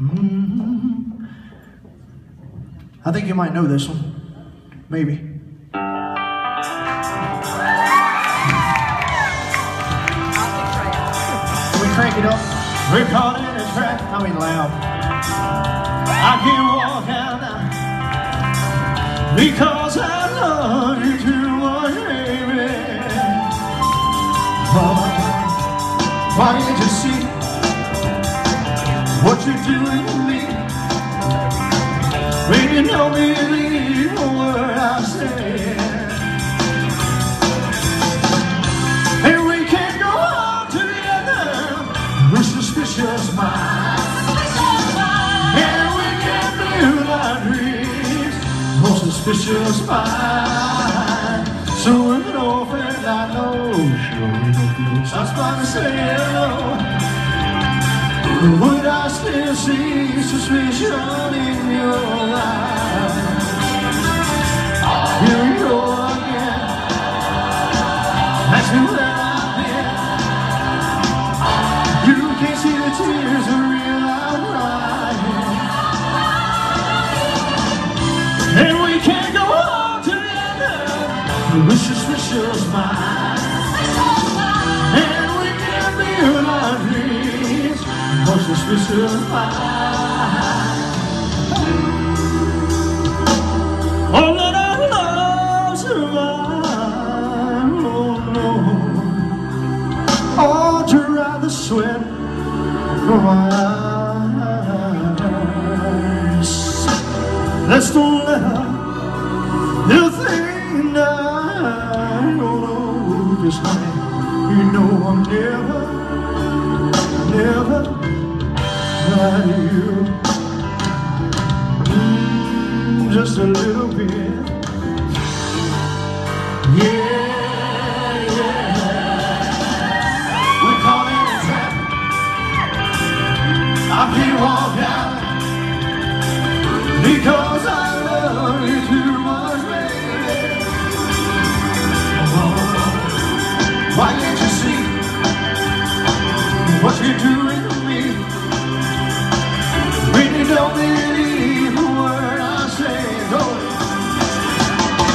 Mm-hmm. I think you might know this one. Maybe. We crank it up? We're caught in a trap. I mean loud. I can't walk out now because I love you too much, baby. Oh, why can't you see what you're doing to me? When you don't believe a word I say. And we can't go on together with suspicious minds. And we can't build our dreams on suspicious minds. So an old friend I know sure starts by to say hello. Would I still see suspicion in your eyes? Here we go again. That's where I've been. You can't see the tears are real. And we can't go on together with suspicious minds. The sweat from my eyes. Let's don't let the thing die. Oh, no, this night, you know I'm never to you. Mm, just a little bit. Yeah, in a trap. I can't walk out because I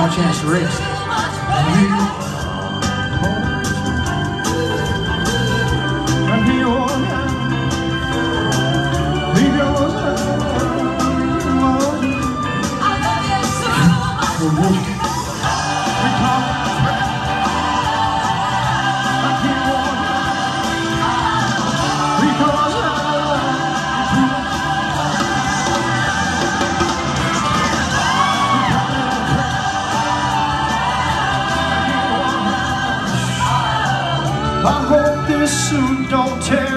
y'all a chance to rest. I can't walk out because I love you. Suit don't tear